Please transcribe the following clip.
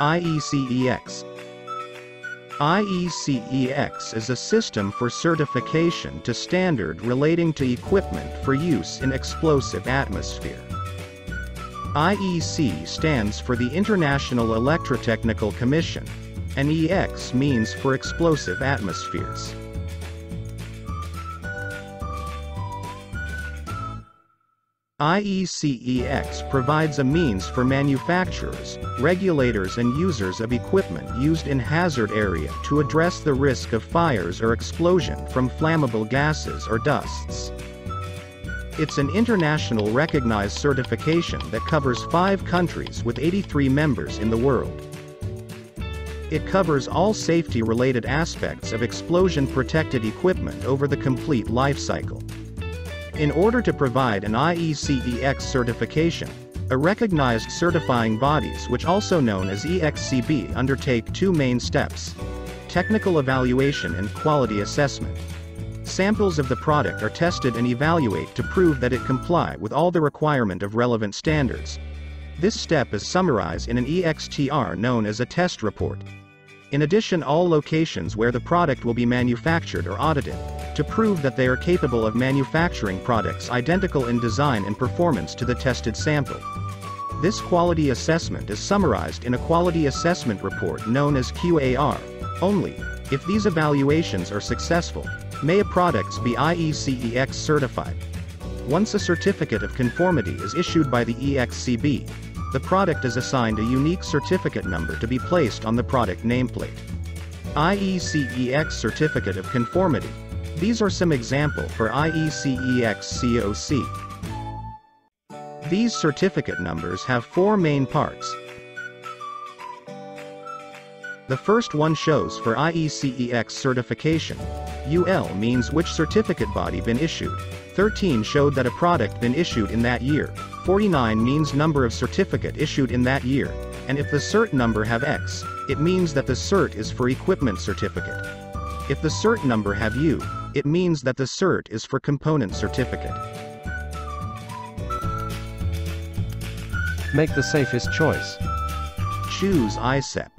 IECEX IECEX is a system for certification to standard relating to equipment for use in explosive atmosphere. IEC stands for the International Electrotechnical Commission, and EX means for explosive atmospheres. IECEX provides a means for manufacturers, regulators and users of equipment used in hazard area to address the risk of fires or explosion from flammable gases or dusts. It's an international recognized certification that covers five countries with 83 members in the world. It covers all safety-related aspects of explosion-protected equipment over the complete life cycle. In order to provide an IECEX certification, a recognized certifying bodies which also known as EXCB undertake two main steps. Technical evaluation and quality assessment. Samples of the product are tested and evaluate to prove that it comply with all the requirement of relevant standards. This step is summarized in an EXTR known as a test report. In addition all locations where the product will be manufactured are audited, to prove that they are capable of manufacturing products identical in design and performance to the tested sample. This quality assessment is summarized in a quality assessment report known as QAR. Only, if these evaluations are successful, may a product be IECEX certified. Once a certificate of conformity is issued by the EXCB, the product is assigned a unique certificate number to be placed on the product nameplate. IECEX Certificate of Conformity these are some example for IECEX COC. These certificate numbers have four main parts. The first one shows for IECEX certification. UL means which certificate body been issued. 13 showed that a product been issued in that year. 49 means number of certificate issued in that year. And if the cert number have X, it means that the cert is for equipment certificate. If the cert number have U, it means that the cert is for component certificate. Make the safest choice. Choose ISEP.